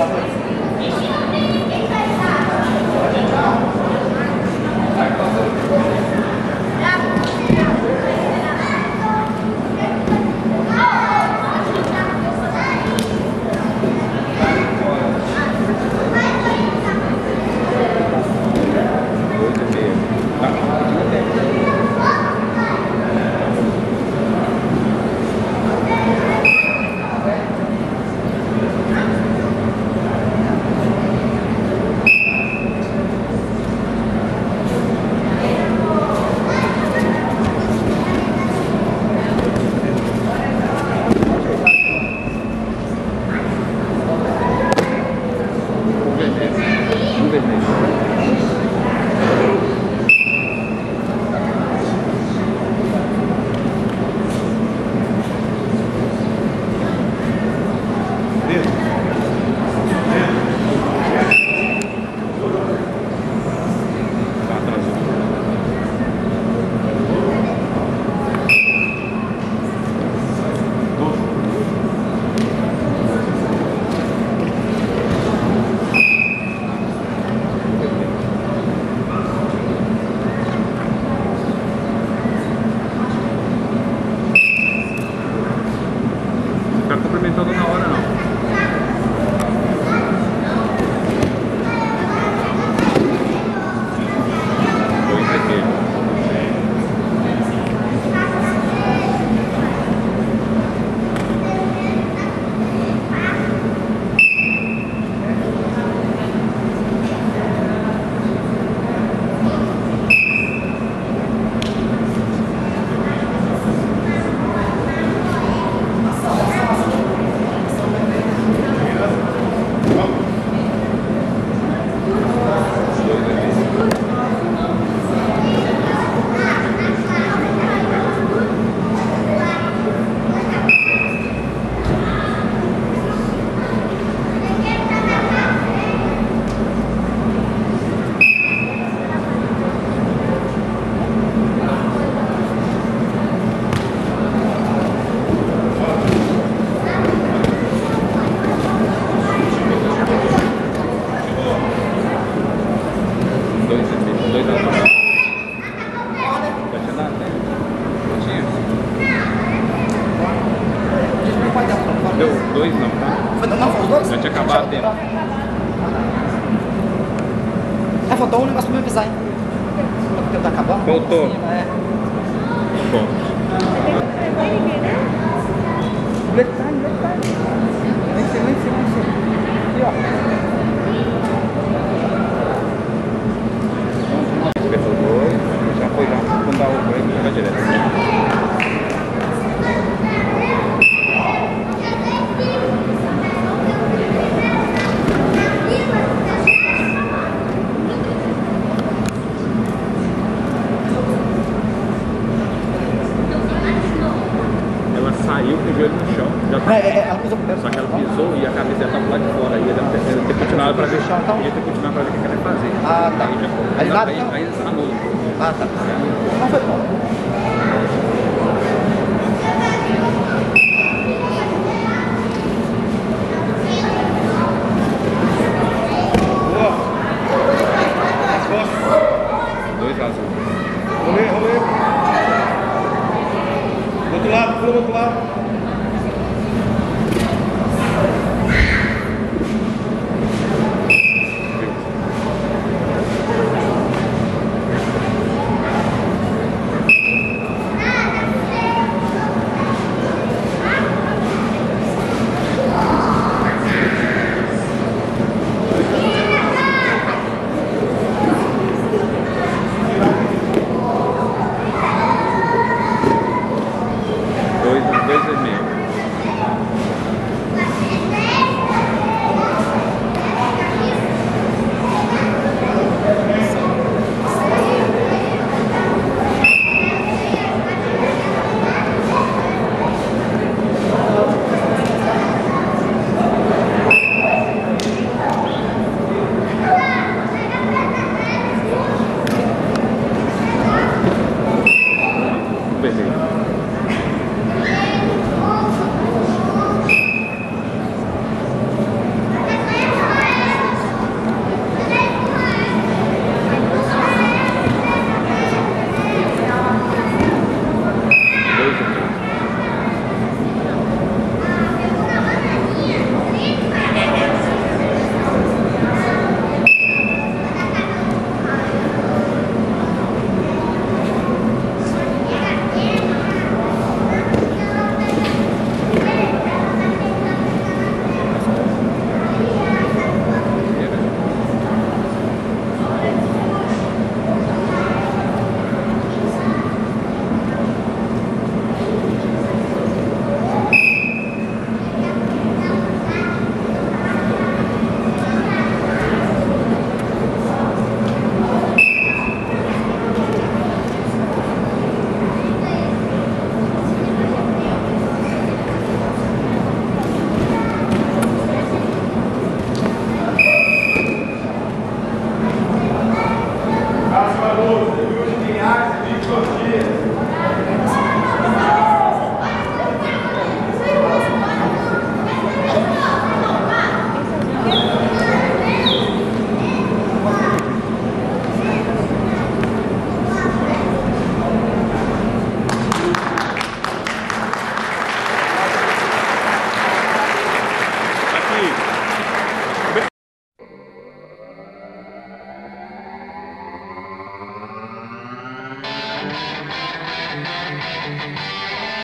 Dois Dois não, tá? Não, foi os dois? Já tinha acabado o tempo. É, faltou um negócio pra me avisar, hein? O tempo tá acabando. Faltou. É. Bom. Então? Ia ter continuado pra ver o que ela fazer. Ah, tá. Aí já Aí nada, aí, então? aí anula. Ah, tá. Não foi bom.